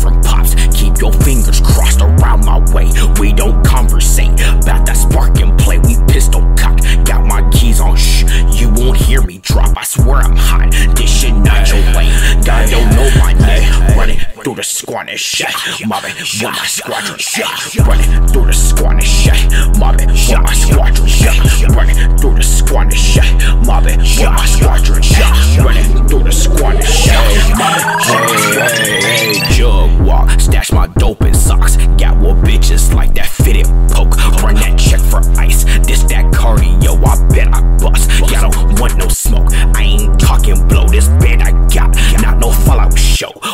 from pops. Keep your fingers crossed around my way. We don't conversate about that spark and play. We pistol cocked, got my keys on shh. You won't hear me drop, I swear I'm hot. This shit not your way, God don't know my name. Running through the squanish shit Mobbing with my squadron shit Running through the squanish shit Mobbing fallout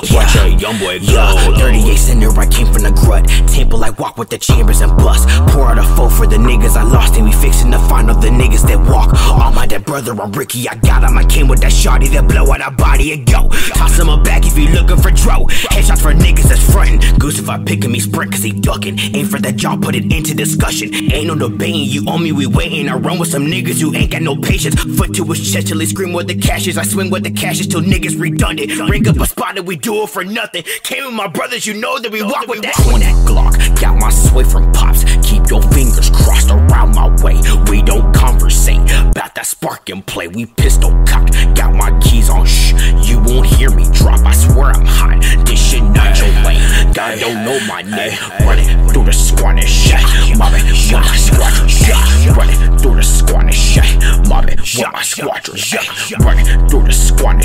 a young boy go. 38 center, I came from the grut. Temple, I walk with the chambers and bust. Pour out a foe for the niggas I lost. And we fixing to find all the niggas that walk. All my dead brother, I'm Ricky. I got him. I came with that shotty that blow out a body and go. Toss him a back if you looking for dro. Headshots for niggas that's frontin'. Goose if I pick him, he sprint cause he ducking. Ain't for that job, put it into discussion. Ain't no debating, you on me, we waiting. I run with some niggas who ain't got no patience. Foot to his chest till he scream where the cash is. I swing with the cash is till niggas redundant. Ring up a spot and we do it for nothing. Came with my brothers, you know that we walk with that. On that Glock, got my sway from pops. Keep your fingers crossed around my way. We don't conversate about that spark and play. We pistol cocked, got my keys on shh. You won't hear me drop. I swear I'm hot. This shit not your lane. God don't know my name. Running through the squad and shit. Mobbing with my squadron. Running through the squad and shit. Mobbing with my squadron. Running through the squad